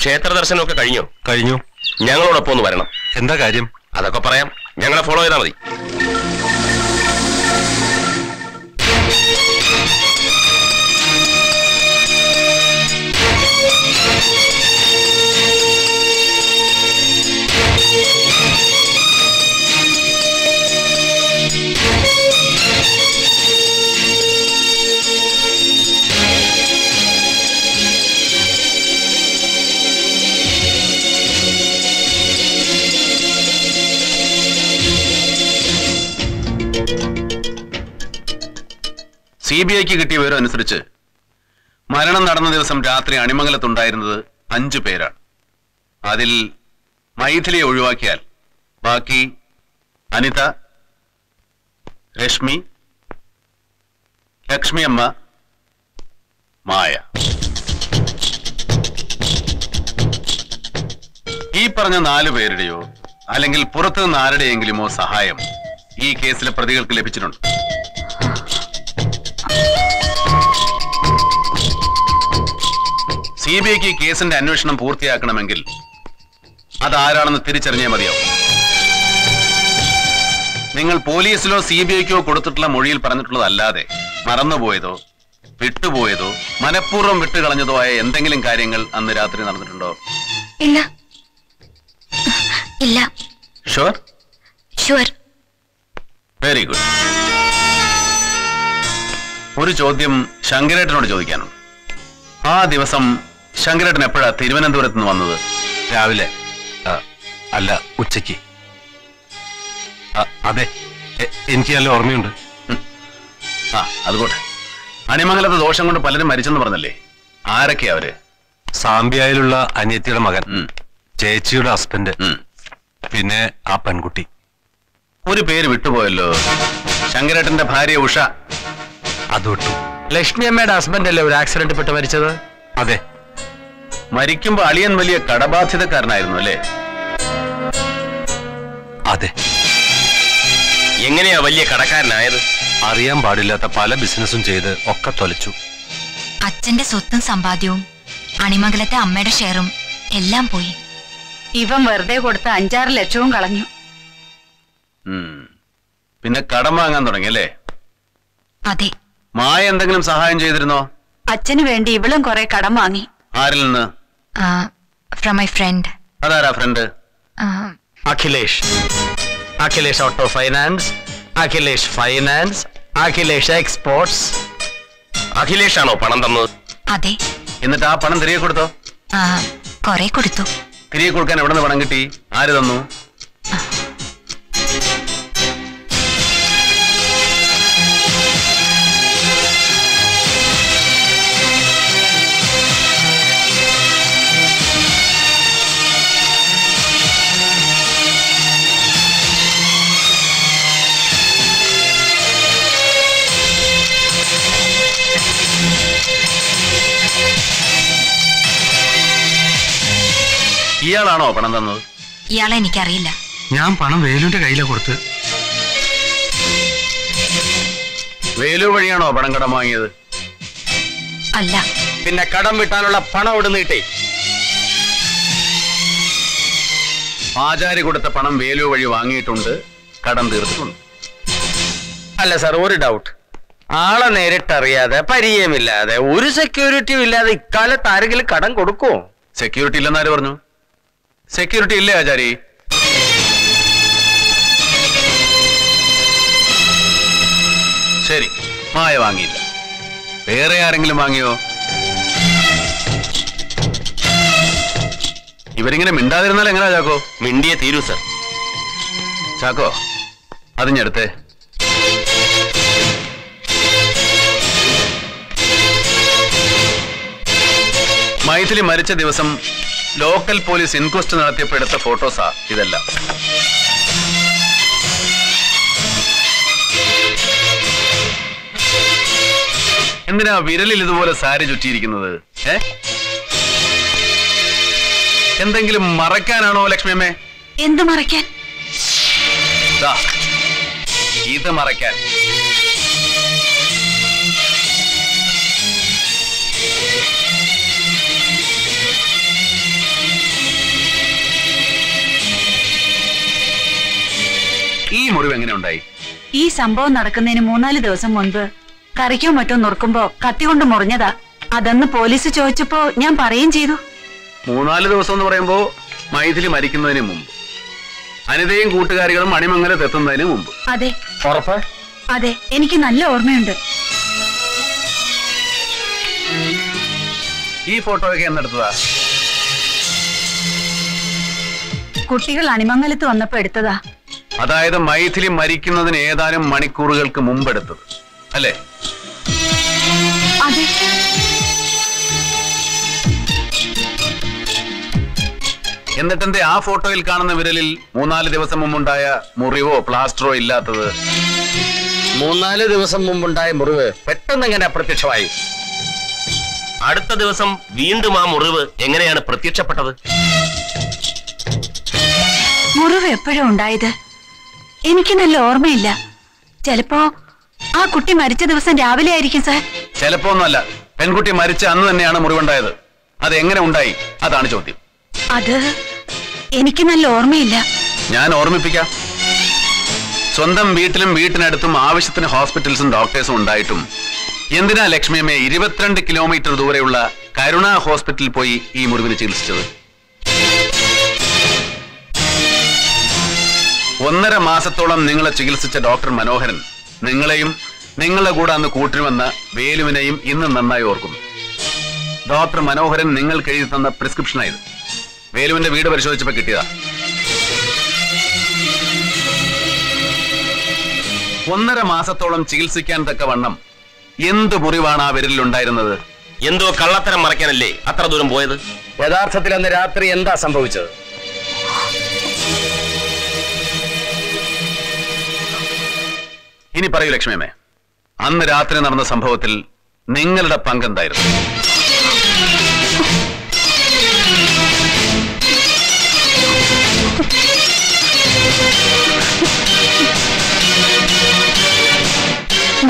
ക്ഷേത്ര ദർശനമൊക്കെ കഴിഞ്ഞോ? കഴിഞ്ഞു. ഞങ്ങളോടൊപ്പം ഒന്ന് വരണം. എന്താ കാര്യം? അതൊക്കെ പറയാം. ഞങ്ങളെ ഫോളോ ചെയ്താൽ മതി. സി ബി ഐക്ക് കിട്ടിയ വിവരം അനുസരിച്ച് മരണം നടന്ന ദിവസം രാത്രി അണിമംഗലത്തുണ്ടായിരുന്നത് അഞ്ചു പേരാണ്. അതിൽ മൈഥിലിയെ ഒഴിവാക്കിയാൽ ബാക്കി അനിത രശ്മി ലക്ഷ്മിയമ്മ മായ. ഈ പറഞ്ഞ നാലു പേരുടെയോ അല്ലെങ്കിൽ പുറത്തുനിന്ന് ആരുടെയെങ്കിലുമോ സഹായം ഈ കേസിലെ പ്രതികൾക്ക് ലഭിച്ചിട്ടുണ്ട്. സി ബി ഐക്ക് കേസിന്റെ അന്വേഷണം പൂർത്തിയാക്കണമെങ്കിൽ അതാരാണെന്ന് തിരിച്ചറിഞ്ഞേ മതിയാവും. നിങ്ങൾ പോലീസിലോ സി ബി ഐക്കോ കൊടുത്തിട്ടുള്ള മൊഴിയിൽ പറഞ്ഞിട്ടുള്ളതല്ലാതെ മറന്നുപോയതോ വിട്ടുപോയതോ മനഃപൂർവം വിട്ടുകളഞ്ഞതോ ആയ എന്തെങ്കിലും കാര്യങ്ങൾ അന്ന് രാത്രി നടന്നിട്ടുണ്ടോ? ഇല്ല. ഇല്ല. ഷുവർ ഷുവർ വെരി ഗുഡ് ഒരു ചോദ്യം ശങ്കരേട്ടനോട് ചോദിക്കാനുണ്ട്. ആ ദിവസം ശങ്കരേട്ടൻ എപ്പോഴാ തിരുവനന്തപുരത്ത് നിന്ന് വന്നത്? രാവിലെ. അല്ല ഉച്ചയ്ക്ക്. അതെ. എനിക്ക് നല്ല ഓർമ്മയുണ്ട്. ആ അതുകൊട്ടെ അണിമംഗലത്തെ ദോഷം കൊണ്ട് പലരും മരിച്ചെന്ന് പറഞ്ഞല്ലേ? ആരൊക്കെയാ അവർ? സാമ്പിയായിലുള്ള അനിയത്തിയുടെ മകൻ ചേച്ചിയുടെ ഹസ്ബൻഡ് പിന്നെ ആ പെൺകുട്ടി. ഒരു പേര് വിട്ടുപോയല്ലോ. ശങ്കരേട്ടന്റെ ഭാര്യ ഉഷ. അത് വിട്ടു. ലക്ഷ്മി അമ്മയുടെ ഹസ്ബൻഡ് അല്ലേ ഒരു ആക്സിഡന്റ് പെട്ട് മരിച്ചത്? അതെ. മരിക്കുമ്പോ അളിയൻ വലിയ കടബാധ്യതക്കാരനായിരുന്നു അല്ലേ? അതെ. എങ്ങനെയാ വലിയ കടക്കാരനായത്? അറിയാൻ പാടില്ലാത്ത പല ബിസിനസ്സും ചെയ്ത് ഒക്കെ തൊലച്ചു. അച്ഛന്റെ സ്വത്തും സമ്പാദ്യവും അണിമംഗലത്തെ അമ്മയുടെ ഷെയറും എല്ലാം പോയി. ഇവൻ വെറുതെ കൊടുത്ത അഞ്ചാറ് ലക്ഷവും കളഞ്ഞു. പിന്നെ കടം വാങ്ങാൻ തുടങ്ങി അല്ലേ? അതെ. മായ എന്തെങ്കിലും സഹായം ചെയ്തിരുന്നോ? അച്ഛന് വേണ്ടി ഇവളും കുറെ കടം വാങ്ങി. ആരിൽ നിന്ന്? ഫ്രം മൈ ഫ്രണ്ട് അതാരാ friend Akhilesh. Akhilesh auto finance Akhilesh finance Akhilesh exports Akhilesh ആണോ പണം തന്നത്? അതെ. എന്നിട്ട് ആ പണം തിരികെ കൊടുത്തോ? ആ, കുറെ കൊടുത്തു. തിരികെ കൊടുക്കാൻ എവിടെ നിന്ന് പണം കിട്ടി? ആര് തന്നു? ഇയാളാണോ പണം തന്നത്? ഇയാളെ എനിക്കറിയില്ല. ഞാൻ പണം വേലുവിന്റെ കയ്യിലെ കൊടുത്ത്. വേലു വഴിയാണോ പണം കടം വാങ്ങിയത്? അല്ല. പിന്നെ കടം വിട്ടാനുള്ള പണം ഇവിടെ നീട്ടേ ആചാരി കൊടുത്ത പണം വേലു വഴി വാങ്ങിയിട്ടുണ്ട്. കടം തീർത്തിട്ടുണ്ട്. അല്ല സാർ ഒരു ഡൗട്ട് ആളെ നേരിട്ടറിയാതെ പരിചയമില്ലാതെ ഒരു സെക്യൂരിറ്റിയും ഇല്ലാതെ ഇക്കാലത്ത് ആരെങ്കിലും കടം കൊടുക്കുമോ സെക്യൂരിറ്റി ഇല്ലെന്നാര് പറഞ്ഞു? സെക്യൂരിറ്റി ഇല്ലേ ആചാരി? ശരി മായ വാങ്ങിയില്ല. വേറെ ആരെങ്കിലും വാങ്ങിയോ? ഇവരിങ്ങനെ മിണ്ടാതിരുന്നാൽ എങ്ങനെയാ ചാക്കോ? മിണ്ടിയെ തീരൂ സർ. ചാക്കോ അതിഞ്ഞെടുത്തേ. മൈഥിലി മരിച്ച ദിവസം ലോക്കൽ പോലീസ് ഇൻക്വസ്റ്റ് നടത്തിയപ്പോൾ എടുത്ത ഫോട്ടോസാ ഇതെല്ലാം. എന്തിനാ വിരലിൽ ഇതുപോലെ സാരി ചുറ്റിയിരിക്കുന്നത്? ഏ? എന്തെങ്കിലും മറക്കാനാണോ ലക്ഷ്മിയമ്മേ? എന്ത് മറയ്ക്കാൻ? ഇത് മറയ്ക്കാൻ. സംഭവം നടക്കുന്നതിന് മൂന്നാൽ ദിവസം മുൻപ് കറിക്കോ മറ്റോ നുറുക്കുമ്പോ കത്തി കൊണ്ട് മുറിഞ്ഞതാ. അതെന്ന് പോലീസ് ചോദിച്ചപ്പോ ഞാൻ പറയും ചെയ്തു. മൂന്നാൽ ദിവസം എന്ന് പറയുമ്പോ മൈഥിലി മരിക്കുന്നതിന് മുമ്പ്. അനിതയും കൂട്ടുകാരികളും മണിമംഗലത്ത് എത്തുന്നതിന് മുമ്പ്. അതെ. ഉറപ്പ്? അതെ എനിക്ക് നല്ല ഓർമ്മയുണ്ട്. ഈ ഫോട്ടോ ഫോട്ടോയൊക്കെ എന്നെടുത്തതാ കുട്ടികൾ അണിമംഗലത്ത് വന്നപ്പോ എടുത്തതാ. അതായത് മൈഥിലി മരിക്കുന്നതിന് ഏതാനും മണിക്കൂറുകൾക്ക് മുമ്പെടുത്തത്. അല്ലേ? അതെ. എന്നിട്ടെന്തേ ആ ഫോട്ടോയിൽ കാണുന്ന വിരലിൽ മൂന്നാൽ ദിവസം മുമ്പുണ്ടായ മുറിവോ പ്ലാസ്റ്ററോ ഇല്ലാത്തത്? മൂന്നാൽ ദിവസം മുമ്പുണ്ടായ മുറിവ് പെട്ടെന്ന് എങ്ങനെ അപ്രത്യക്ഷമായി? അടുത്ത ദിവസം വീണ്ടും ആ മുറിവ് എങ്ങനെയാണ് പ്രത്യക്ഷപ്പെട്ടത്? മുറിവ് എപ്പോഴും ഉണ്ടായത്? എനിക്ക് നല്ല ഓർമ്മയില്ല. ചിലപ്പോ ആ കുട്ടി മരിച്ച ദിവസം രാവിലെ ആയിരിക്കും സാർ. ചിലപ്പോ ഒന്നുമല്ല പെൺകുട്ടി മരിച്ച അന്ന് തന്നെയാണ് മുറിവുണ്ടായത്. അത് എങ്ങനെ ഉണ്ടായി? അതാണ് ചോദ്യം. അത് എനിക്ക് നല്ല ഓർമ്മയില്ല. ഞാൻ ഓർമ്മിപ്പിക്കാം. സ്വന്തം വീട്ടിലും വീട്ടിനടുത്തും ആവശ്യത്തിന് ഹോസ്പിറ്റൽസും ഡോക്ടേഴ്സും ഉണ്ടായിട്ടും എന്തിനാ ലക്ഷ്മിയമ്മയെ ഇരുപത്തിരണ്ട് കിലോമീറ്റർ ദൂരെയുള്ള കരുണ ഹോസ്പിറ്റലിൽ പോയി ഈ മുറിവിന് ചികിത്സിച്ചത്? ഒന്നര മാസത്തോളം നിങ്ങളെ ചികിത്സിച്ച ഡോക്ടർ മനോഹരൻ നിങ്ങളെയും നിങ്ങളുടെ കൂടെ അന്ന് കൂട്ടിനുവന്ന വേലുവിനെയും ഇന്ന് നന്നായി ഓർക്കുന്നു. ഡോക്ടർ മനോഹരൻ നിങ്ങൾ എഴുതി തന്ന പ്രിസ്ക്രിപ്ഷനായത് വേലുവിന്റെ വീട് പരിശോധിച്ചപ്പോ കിട്ടിയതാ. ഒന്നര മാസത്തോളം ചികിത്സിക്കാൻ തക്ക വണ്ണം എന്ത് മുറിവാണ് ആ വിരലിലുണ്ടായിരുന്നത് എന്തോ കള്ളത്തരം മറയ്ക്കാനല്ലേ അത്ര ദൂരം പോയത്? യഥാർത്ഥത്തിൽ അന്ന് രാത്രി എന്താ സംഭവിച്ചത്? ഇനി പറയൂ ലക്ഷ്മിയമ്മേ അന്ന് രാത്രി നടന്ന സംഭവത്തിൽ നിങ്ങളുടെ പങ്കെന്തായിരുന്നു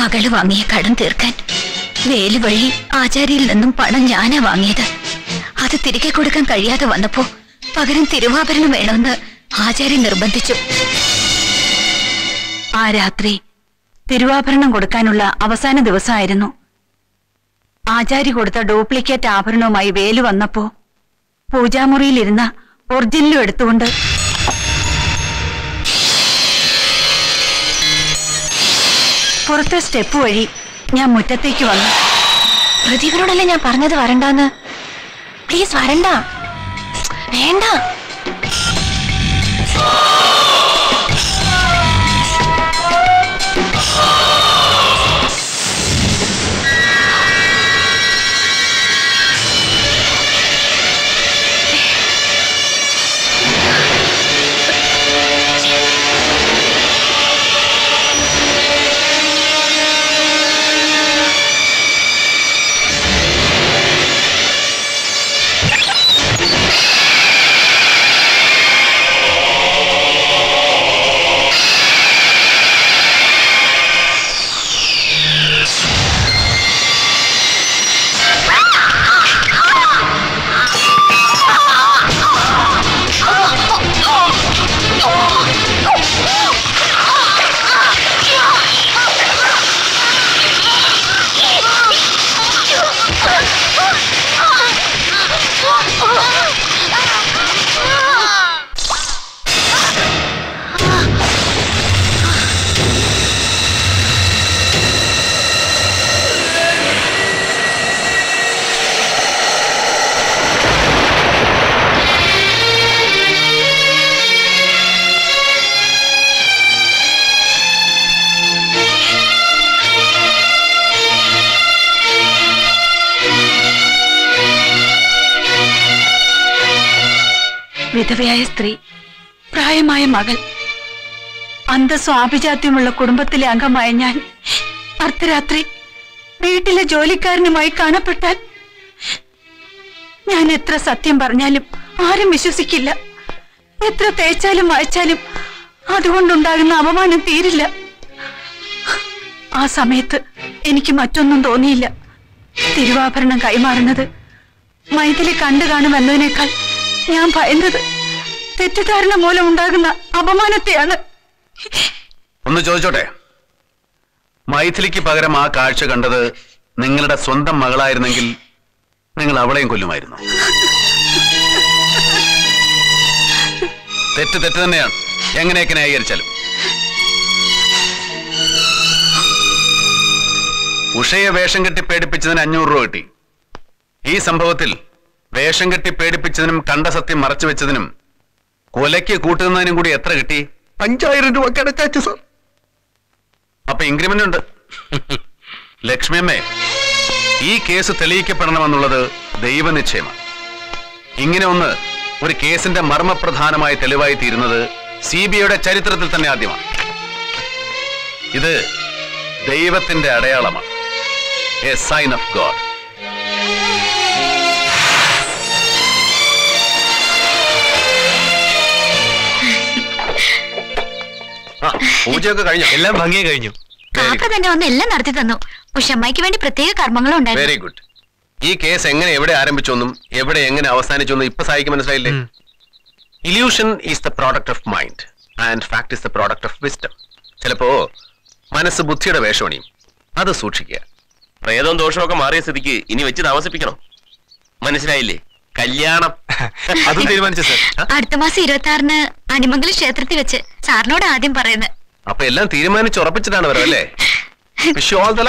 മകൾ വാങ്ങിയ കടം തീർക്കാൻ വേൽ വഴി ആചാര്യയിൽ നിന്നും പണം ഞാനാ വാങ്ങിയത്. അത് തിരികെ കൊടുക്കാൻ കഴിയാതെ വന്നപ്പോ പകരം തിരുവാഭരണം വേണമെന്ന് ആചാര്യൻ നിർബന്ധിച്ചു. ആ രാത്രി തിരുവാഭരണം കൊടുക്കാനുള്ള അവസാന ദിവസമായിരുന്നു. ആചാരി കൊടുത്ത ഡ്യൂപ്ലിക്കേറ്റ് ആഭരണവുമായി വേലു വന്നപ്പോ പൂജാമുറിയിലിരുന്ന ഒറിജിനലും എടുത്തുകൊണ്ട് പുറത്തെ സ്റ്റെപ്പ് വഴി ഞാൻ മുറ്റത്തേക്ക് വന്നു. പ്രതികളോടല്ലേ ഞാൻ പറഞ്ഞത് വരണ്ടാന്ന്? പ്ലീസ് വരണ്ട. വേണ്ട. വിധവയായ സ്ത്രീ പ്രായമായ മകൾ അന്തസ്സും ആഭിജാത്യമുള്ള കുടുംബത്തിലെ അംഗമായ ഞാൻ അർദ്ധരാത്രി വീട്ടിലെ ജോലിക്കാരനുമായി കാണപ്പെട്ടാൽ ഞാൻ എത്ര സത്യം പറഞ്ഞാലും ആരും വിശ്വസിക്കില്ല. എത്ര തേച്ചാലും വായിച്ചാലും അതുകൊണ്ടുണ്ടാകുന്ന അപമാനം തീരില്ല. ആ സമയത്ത് എനിക്ക് മറ്റൊന്നും തോന്നിയില്ല. തിരുവാഭരണം കൈമാറുന്നത് മൈഥിലി കണ്ടു കാണുമെന്നതിനേക്കാൾ ഞാൻ ഭയന്നത് തെറ്റിദ്ധാരണ മൂലം ഉണ്ടാകുന്ന അപമാനത്തെയാണ്. ഒന്ന് ചോദിച്ചോട്ടെ? മൈഥിലിക്ക് പകരം ആ കാഴ്ച കണ്ടത് നിങ്ങളുടെ സ്വന്തം മകളായിരുന്നെങ്കിൽ നിങ്ങൾ അവളെയും കൊല്ലുമായിരുന്നു? തെറ്റ് തെറ്റ് തന്നെയാണ്. എങ്ങനെയൊക്കെ ന്യായീകരിച്ചാലും. ഉഷയെ വേഷം കെട്ടി പേടിപ്പിച്ചതിന് അഞ്ഞൂറ് രൂപ കിട്ടി. ഈ സംഭവത്തിൽ വേഷം കെട്ടി പേടിപ്പിച്ചതിനും കണ്ട സത്യം മറച്ചു വെച്ചതിനും കൊലയ്ക്ക് കൂട്ടുന്നതിനും കൂടി എത്ര കിട്ടി? അഞ്ചായിരം രൂപ കിടക്കാച്ചു സർ. അപ്പൊ ഇൻക്രിമെന്റ് ഉണ്ട്. ലക്ഷ്മിയമ്മേ ഈ കേസ് തെളിയിക്കപ്പെടണമെന്നുള്ളത് ദൈവനിശ്ചയമാണ്. ഇങ്ങനെ ഒന്ന് ഒരു കേസിന്റെ മർമ്മപ്രധാനമായ തെളിവായി തീരുന്നത് സി ബി ഐയുടെ ചരിത്രത്തിൽ തന്നെ ആദ്യമാണ്. ഇത് ദൈവത്തിന്റെ അടയാളമാണ്. എ സൈൻ ഓഫ് ഗോഡ് പൂജയൊക്കെ കഴിഞ്ഞു? എല്ലാം ഭംഗിയെ കഴിഞ്ഞു. കാക്ക തന്നെ വന്ന് എല്ലാം നടത്തി തന്നു. ഉഷമ്മയ്ക്ക് വേണ്ടി പ്രത്യേക കർമ്മങ്ങളും ഉണ്ടായിരുന്നു. വെരി ഗുഡ് ഈ കേസ് എങ്ങനെ എവിടെ ആരംഭിച്ചൊന്നും എവിടെ എങ്ങനെ അവസാനിച്ചൊന്നും ഇപ്പൊ സായിക്ക് മനസ്സിലായില്ലേ? Illusion is the product of mind and fact is the product of wisdom ചിലപ്പോ മനസ്സ് ബുദ്ധിയുടെ വേഷമണിയും അത് സൂക്ഷിക്കുക. പ്രേതവും ദോഷമൊക്കെ മാറിയ സ്ഥിതിക്ക് ഇനി വെച്ച് താമസിപ്പിക്കണം. മനസ്സിലായില്ലേ? കല്യാണം. അതും തീരുമാനിച്ചു സർ അടുത്ത മാസം ഇരുപത്തി ആറിന് അനിമംഗലം ക്ഷേത്രത്തിൽ വെച്ച് സാറിനോട് ആദ്യം പറയുന്നത്. അപ്പൊ എല്ലാം തീരുമാനിച്ചുറപ്പിച്ചിട്ടാണ് അല്ലേ? Wish all the